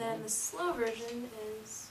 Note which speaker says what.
Speaker 1: then the slow version is